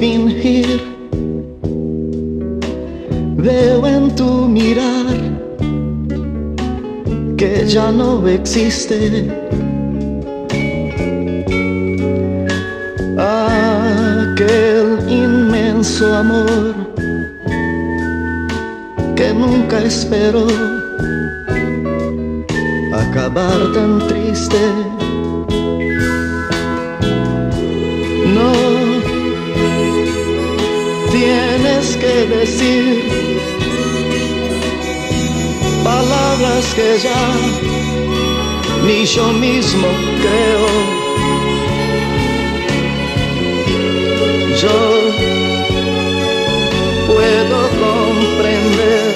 fingir. Veo en tu mirar que ya no existe. Aquel inmenso amor que nunca esperó acabar tan triste. Decir palabras que ya ni yo mismo creo. Yo puedo comprender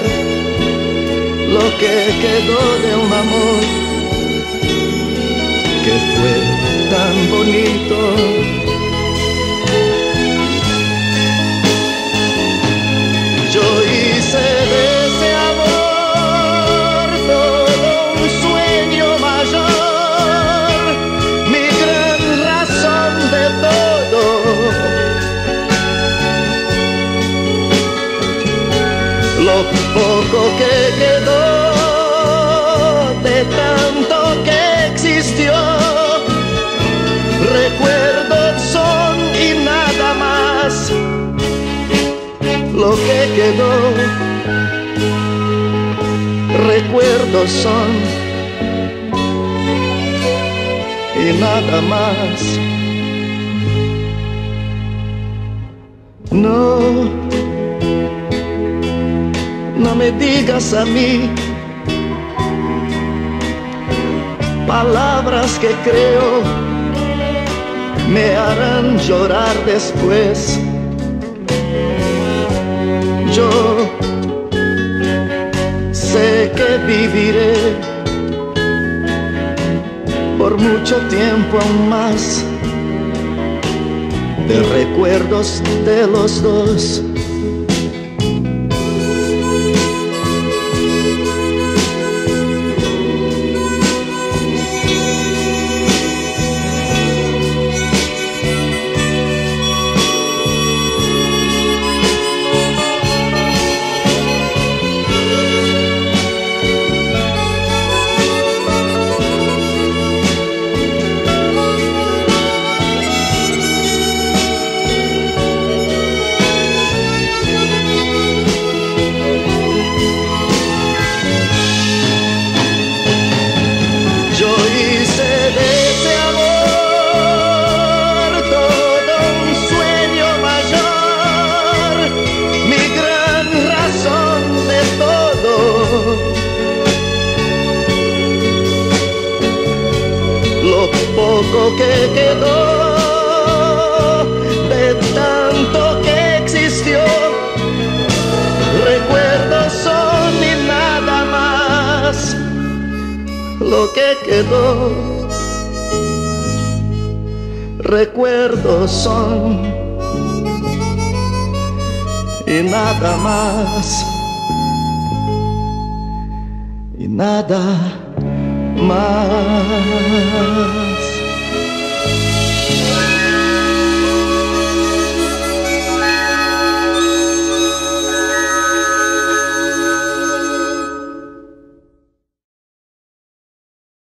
lo que quedó de un amor que fue tan bonito. Poco que quedó de tanto que existió, recuerdos son y nada más lo que quedó. Recuerdos son y nada más. No me digas a mí palabras que creo me harán llorar después yo sé que viviré por mucho tiempo aún más de recuerdos de los dos. Poco que quedó de tanto que existió, recuerdos son y nada más lo que quedó. Recuerdos son y nada más. Y nada más.